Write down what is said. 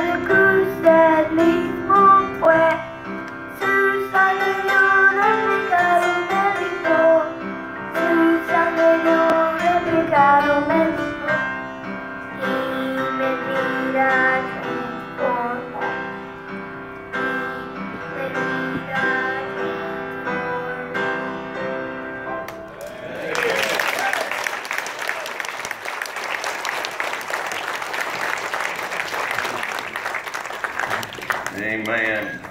a la Amen.